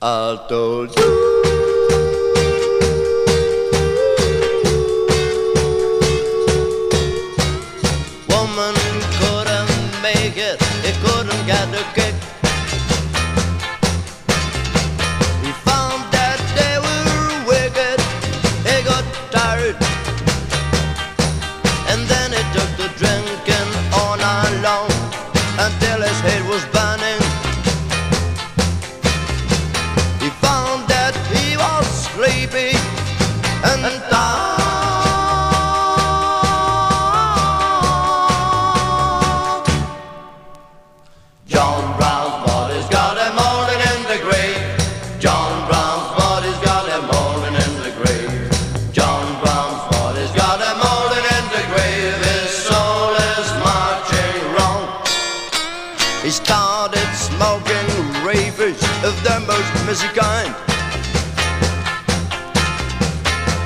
I told you. Woman couldn't make it, he couldn't get a kick. He found that they were wicked, he got tired. He started smoking ravers of the most messy kind.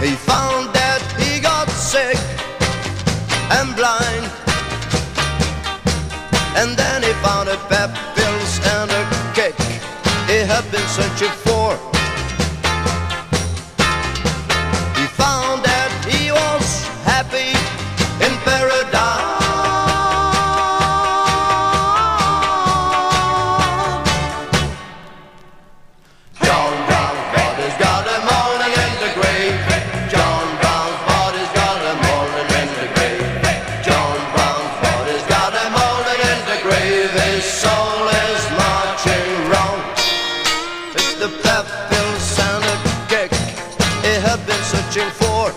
He found that he got sick and blind. And then he found a pep pills and a kick he had been searching for. He searching for.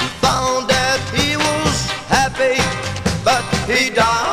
He found that he was happy, but he died.